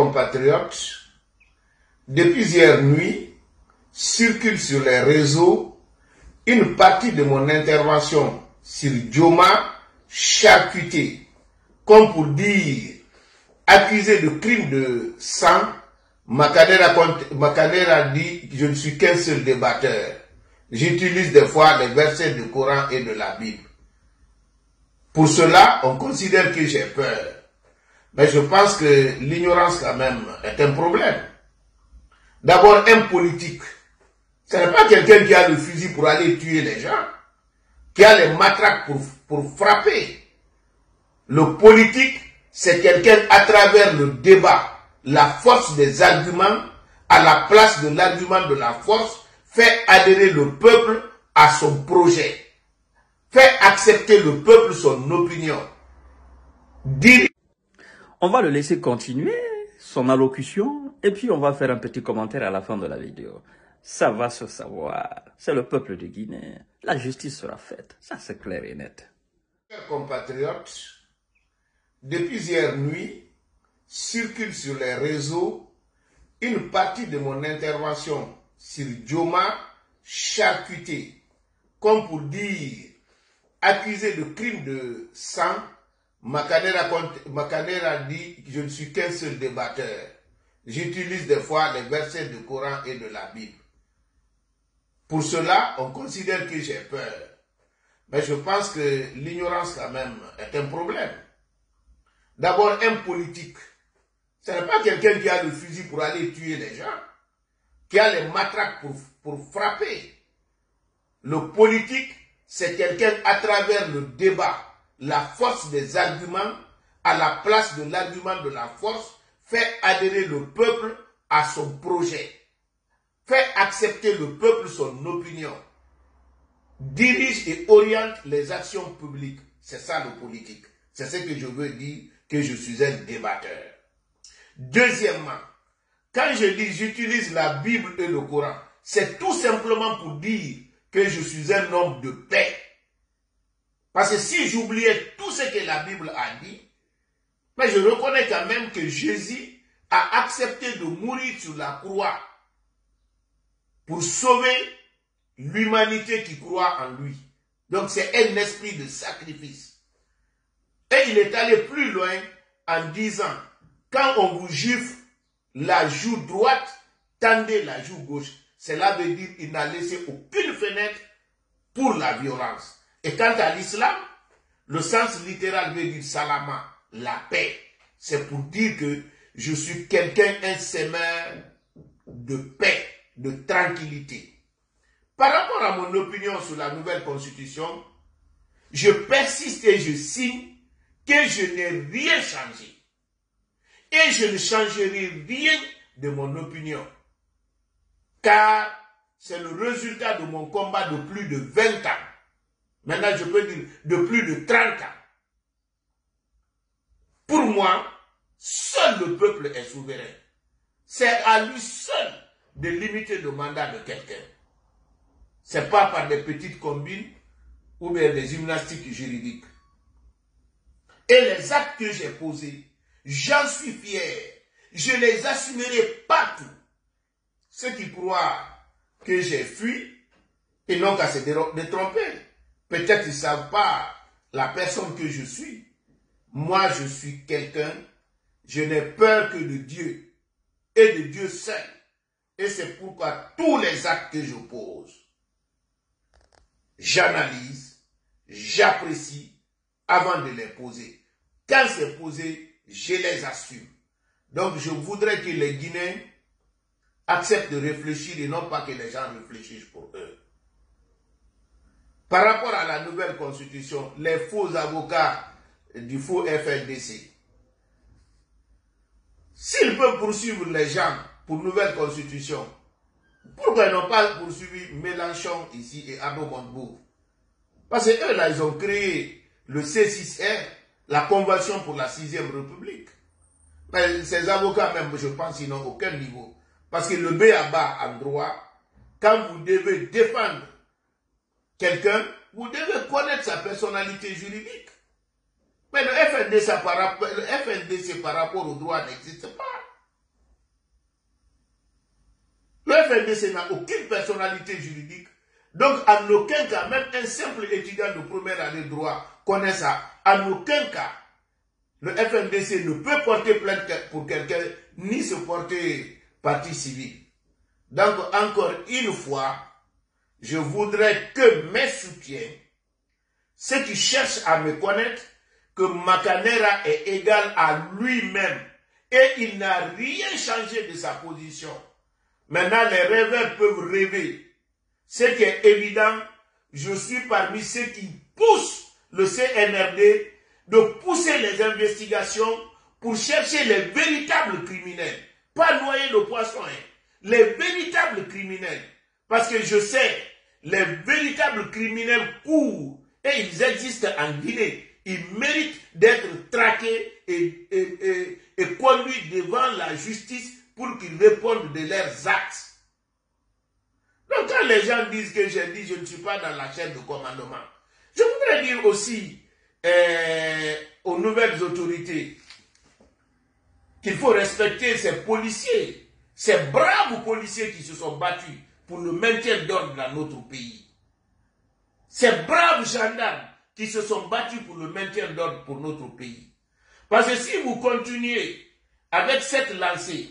compatriotes, depuis hier nuit, circule sur les réseaux une partie de mon intervention sur Dioma charcuté, comme pour dire, accusé de crime de sang, Makader a, dit je ne suis qu'un seul débatteur. J'utilise des fois les versets du Coran et de la Bible. Pour cela, on considère que j'ai peur. Mais je pense que l'ignorance quand même est un problème. D'abord, un politique, ce n'est pas quelqu'un qui a le fusil pour aller tuer les gens, qui a les matraques pour, pour frapper. Le politique, c'est quelqu'un à travers le débat, la force des arguments, à la place de l'argument de la force, fait adhérer le peuple à son projet, fait accepter le peuple son opinion. On va le laisser continuer son allocution et puis on va faire un petit commentaire à la fin de la vidéo. Ça va se savoir. C'est le peuple de Guinée. La justice sera faite. Ça, c'est clair et net. Chers compatriotes, depuis hier nuit, circule sur les réseaux une partie de mon intervention sur Dioma charcuté, comme pour dire, accusé de crime de sang, Makaner a, dit je ne suis qu'un seul débatteur. J'utilise des fois les versets du Coran et de la Bible. Pour cela, on considère que j'ai peur. Mais je pense que l'ignorance quand même est un problème. D'abord, un politique, ce n'est pas quelqu'un qui a le fusil pour aller tuer les gens, qui a les matraques pour, pour frapper. Le politique, c'est quelqu'un à travers le débat, la force des arguments, à la place de l'argument de la force, fait adhérer le peuple à son projet, fait accepter le peuple son opinion, dirige et oriente les actions publiques. C'est ça le politique. C'est ce que je veux dire, que je suis un débatteur. Deuxièmement, quand je dis j'utilise la Bible et le Coran, c'est tout simplement pour dire que je suis un homme de paix. Parce que si j'oubliais tout ce que la Bible a dit, mais je reconnais quand même que Jésus a accepté de mourir sur la croix pour sauver l'humanité qui croit en lui. Donc c'est un esprit de sacrifice. Et il est allé plus loin en disant, quand on vous gifle la joue droite, tendez la joue gauche. Cela veut dire qu'il n'a laissé aucune fenêtre pour la violence. Et quant à l'islam, le sens littéral veut dire salama, la paix. C'est pour dire que je suis quelqu'un, un semeur de paix, de tranquillité. Par rapport à mon opinion sur la nouvelle constitution, je persiste et je signe que je n'ai rien changé. Et je ne changerai rien de mon opinion. Car c'est le résultat de mon combat de plus de 20 ans. Maintenant, je peux dire de plus de 30 ans. Pour moi, seul le peuple est souverain. C'est à lui seul de limiter le mandat de quelqu'un. C'est pas par des petites combines ou bien des gymnastiques juridiques. Et les actes que j'ai posés, j'en suis fier. Je les assumerai partout. Ceux qui croient que j'ai fui, ils n'ont qu'à se détromper. Peut-être ils ne savent pas la personne que je suis. Moi, je suis quelqu'un, je n'ai peur que de Dieu et de Dieu seul. Et c'est pourquoi tous les actes que je pose, j'analyse, j'apprécie avant de les poser. Quand c'est posé, je les assume. Donc je voudrais que les Guinéens acceptent de réfléchir et non pas que les gens réfléchissent pour eux. Par rapport à la nouvelle constitution, les faux avocats du faux FLDC, s'ils peuvent poursuivre les gens pour nouvelle constitution, pourquoi n'ont pas poursuivi Mélenchon ici et Abou Mondbourg Parce que eux, là, ils ont créé le C6R, la Convention pour la 6 République. Mais ces avocats même, je pense, ils n'ont aucun niveau. Parce que le BABA en droit, quand vous devez défendre quelqu'un, vous devez connaître sa personnalité juridique. Mais le FNDC par rapport, par rapport au droit n'existe pas. Le FNDC n'a aucune personnalité juridique. Donc, en aucun cas, même un simple étudiant de première année de droit connaît ça. En aucun cas, le FNDC ne peut porter plainte pour quelqu'un, ni se porter partie civile. Donc, encore une fois, je voudrais que mes soutiens, ceux qui cherchent à me connaître, que Macanera est égal à lui-même et il n'a rien changé de sa position. Maintenant, les rêveurs peuvent rêver. Ce qui est évident, je suis parmi ceux qui poussent le CNRD de pousser les investigations pour chercher les véritables criminels. Pas noyer le poisson, hein. les véritables criminels. Parce que je sais, les véritables criminels courent et ils existent en Guinée. Ils méritent d'être traqués et, et, conduits devant la justice pour qu'ils répondent de leurs actes. Donc quand les gens disent que j'ai dit je ne suis pas dans la chaîne de commandement, je voudrais dire aussi euh, aux nouvelles autorités qu'il faut respecter ces policiers, ces braves policiers qui se sont battus pour le maintien d'ordre dans notre pays. Ces braves gendarmes qui se sont battus pour le maintien d'ordre pour notre pays. Parce que si vous continuez avec cette lancée,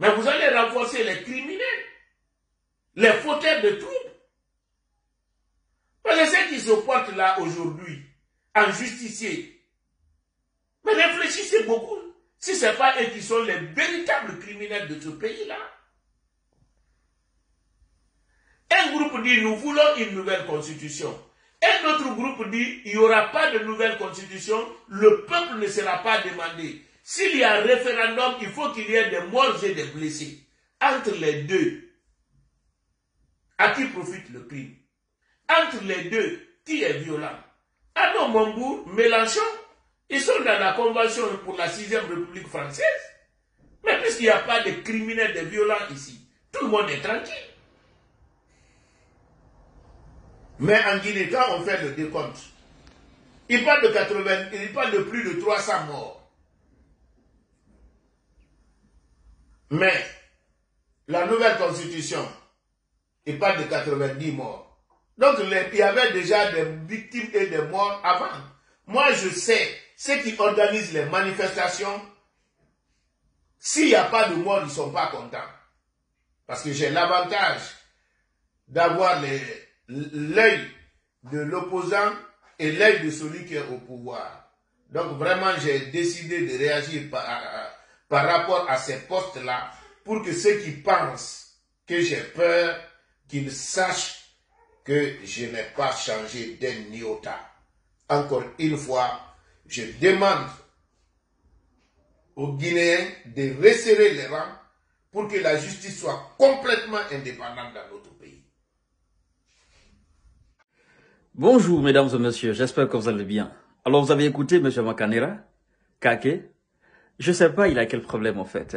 mais vous allez renforcer les criminels, les fauteurs de troubles. Parce que ceux qui se portent là aujourd'hui, en justicier, mais réfléchissez beaucoup. Si ce n'est pas eux qui sont les véritables criminels de ce pays-là. Un groupe dit nous voulons une nouvelle constitution. Un autre groupe dit il n'y aura pas de nouvelle constitution, le peuple ne sera pas demandé. S'il y a un référendum, il faut qu'il y ait des morts et des blessés. Entre les deux, à qui profite le crime? Entre les deux, qui est violent? Arnaud Mambour, Mélenchon, ils sont dans la convention pour la 6 République française. Mais puisqu'il n'y a pas de criminels, de violents ici, tout le monde est tranquille. Mais en Guinée, quand on fait le décompte, il parle de 80, il parle de plus de 300 morts. Mais la nouvelle constitution, il parle de 90 morts. Donc il y avait déjà des victimes et des morts avant. Moi je sais, ceux qui organisent les manifestations, s'il n'y a pas de morts, ils ne sont pas contents. Parce que j'ai l'avantage d'avoir l'œil de l'opposant et l'œil de celui qui est au pouvoir. Donc vraiment, j'ai décidé de réagir par, par rapport à ces postes-là pour que ceux qui pensent que j'ai peur, qu'ils sachent que je n'ai pas changé d'un iota. Encore une fois, je demande aux Guinéens de resserrer les rangs pour que la justice soit complètement indépendante dans notre pays. Bonjour mesdames et messieurs, j'espère que vous allez bien. Alors vous avez écouté M. Makanera, Kake, je sais pas il a quel problème en fait.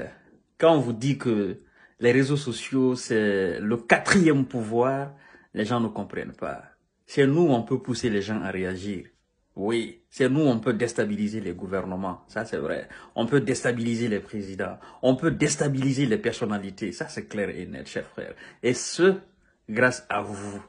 Quand on vous dit que les réseaux sociaux c'est le quatrième pouvoir, les gens ne comprennent pas. C'est nous on peut pousser les gens à réagir. Oui, c'est nous on peut déstabiliser les gouvernements, ça c'est vrai. On peut déstabiliser les présidents, on peut déstabiliser les personnalités, ça c'est clair et net, chers frères. Et ce, grâce à vous.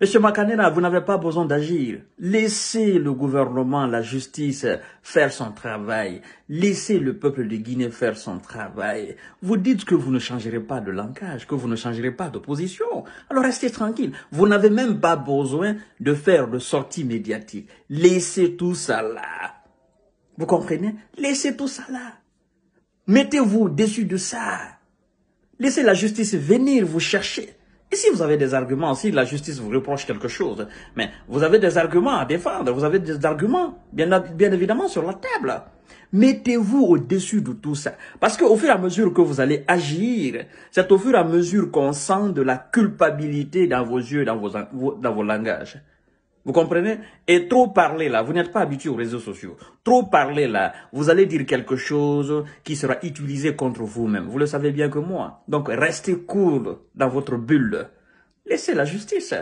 Monsieur Makanena, vous n'avez pas besoin d'agir. Laissez le gouvernement, la justice faire son travail. Laissez le peuple de Guinée faire son travail. Vous dites que vous ne changerez pas de langage, que vous ne changerez pas de position. Alors restez tranquille. Vous n'avez même pas besoin de faire de sortie médiatique. Laissez tout ça là. Vous comprenez? Laissez tout ça là. Mettez-vous dessus de ça. Laissez la justice venir vous chercher. Et si vous avez des arguments, si la justice vous reproche quelque chose, mais vous avez des arguments à défendre, vous avez des arguments, bien, évidemment, sur la table. Mettez-vous au-dessus de tout ça. Parce qu'au fur et à mesure que vous allez agir, c'est au fur et à mesure qu'on sent de la culpabilité dans vos yeux, dans vos, dans vos langages. Vous comprenez? Et trop parler là, vous n'êtes pas habitué aux réseaux sociaux. Trop parler là, vous allez dire quelque chose qui sera utilisé contre vous-même. Vous le savez bien que moi. Donc restez cool dans votre bulle. Laissez la justice.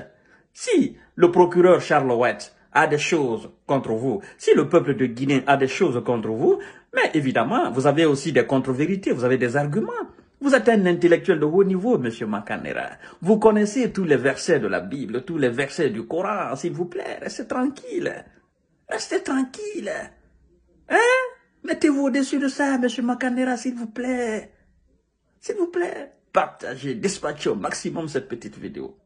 Si le procureur Charles Ouette a des choses contre vous, si le peuple de Guinée a des choses contre vous, mais évidemment, vous avez aussi des contre-vérités, vous avez des arguments. Vous êtes un intellectuel de haut niveau, monsieur Makanera. Vous connaissez tous les versets de la Bible, tous les versets du Coran, s'il vous plaît. Restez tranquille. Restez tranquille. Hein? Mettez-vous au-dessus de ça, monsieur Makanera, s'il vous plaît. S'il vous plaît. Partagez, dispatchez au maximum cette petite vidéo.